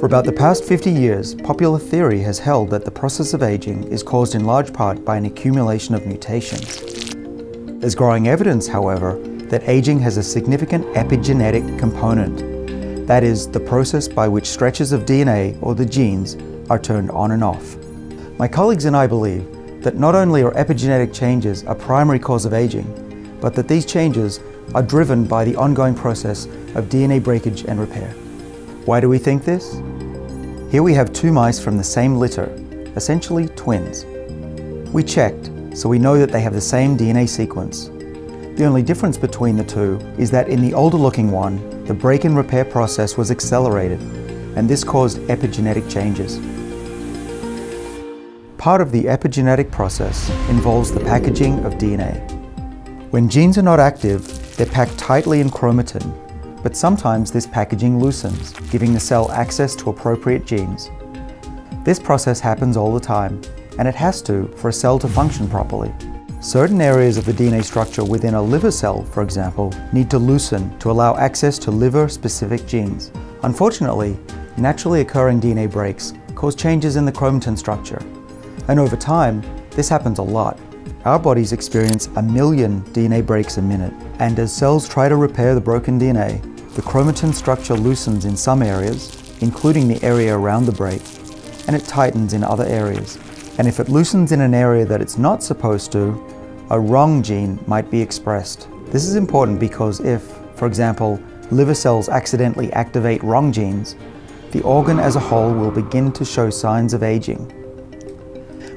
For about the past 50 years, popular theory has held that the process of aging is caused in large part by an accumulation of mutations. There's growing evidence, however, that aging has a significant epigenetic component. That is, the process by which stretches of DNA, or the genes, are turned on and off. My colleagues and I believe that not only are epigenetic changes a primary cause of aging, but that these changes are driven by the ongoing process of DNA breakage and repair. Why do we think this? Here we have two mice from the same litter, essentially twins. We checked, so we know that they have the same DNA sequence. The only difference between the two is that in the older looking one, the break and repair process was accelerated, and this caused epigenetic changes. Part of the epigenetic process involves the packaging of DNA. When genes are not active, they're packed tightly in chromatin, but sometimes this packaging loosens, giving the cell access to appropriate genes. This process happens all the time, and it has to for a cell to function properly. Certain areas of the DNA structure within a liver cell, for example, need to loosen to allow access to liver-specific genes. Unfortunately, naturally occurring DNA breaks cause changes in the chromatin structure, and over time, this happens a lot. Our bodies experience a million DNA breaks a minute, and as cells try to repair the broken DNA, the chromatin structure loosens in some areas, including the area around the break, and it tightens in other areas. And if it loosens in an area that it's not supposed to, a wrong gene might be expressed. This is important because if, for example, liver cells accidentally activate wrong genes, the organ as a whole will begin to show signs of aging.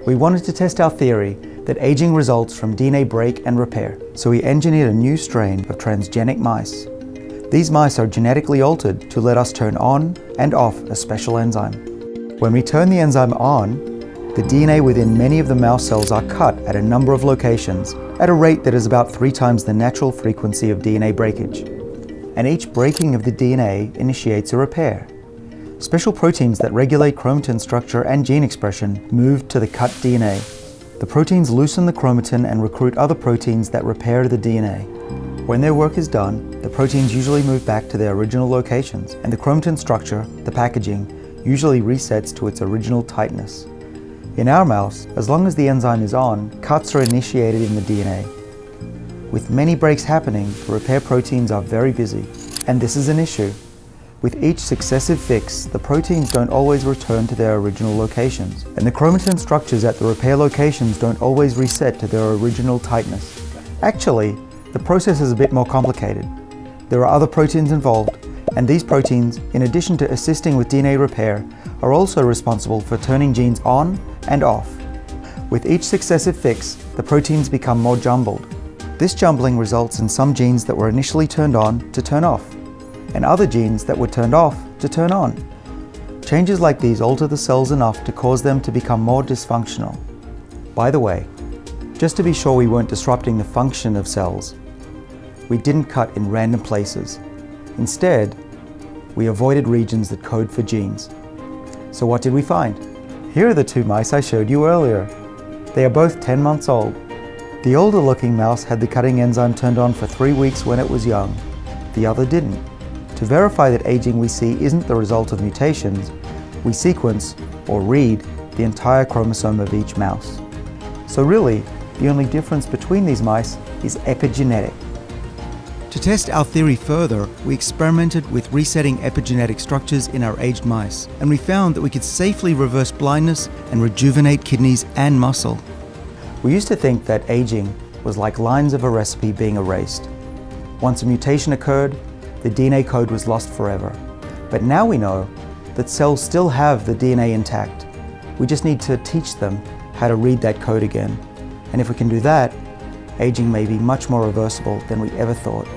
We wanted to test our theory that aging results from DNA break and repair, so we engineered a new strain of transgenic mice. These mice are genetically altered to let us turn on and off a special enzyme. When we turn the enzyme on, the DNA within many of the mouse cells are cut at a number of locations at a rate that is about three times the natural frequency of DNA breakage. And each breaking of the DNA initiates a repair, Special proteins that regulate chromatin structure and gene expression move to the cut DNA. The proteins loosen the chromatin and recruit other proteins that repair the DNA. When their work is done, the proteins usually move back to their original locations, and the chromatin structure, the packaging, usually resets to its original tightness. In our mouse, as long as the enzyme is on, cuts are initiated in the DNA. With many breaks happening, the repair proteins are very busy, and this is an issue with each successive fix, the proteins don't always return to their original locations, and the chromatin structures at the repair locations don't always reset to their original tightness. Actually, the process is a bit more complicated. There are other proteins involved, and these proteins, in addition to assisting with DNA repair, are also responsible for turning genes on and off. With each successive fix, the proteins become more jumbled. This jumbling results in some genes that were initially turned on to turn off and other genes that were turned off to turn on. Changes like these alter the cells enough to cause them to become more dysfunctional. By the way, just to be sure we weren't disrupting the function of cells, we didn't cut in random places. Instead, we avoided regions that code for genes. So what did we find? Here are the two mice I showed you earlier. They are both 10 months old. The older looking mouse had the cutting enzyme turned on for three weeks when it was young. The other didn't. To verify that aging we see isn't the result of mutations, we sequence, or read, the entire chromosome of each mouse. So really, the only difference between these mice is epigenetic. To test our theory further, we experimented with resetting epigenetic structures in our aged mice, and we found that we could safely reverse blindness and rejuvenate kidneys and muscle. We used to think that aging was like lines of a recipe being erased. Once a mutation occurred, the DNA code was lost forever. But now we know that cells still have the DNA intact. We just need to teach them how to read that code again. And if we can do that, aging may be much more reversible than we ever thought.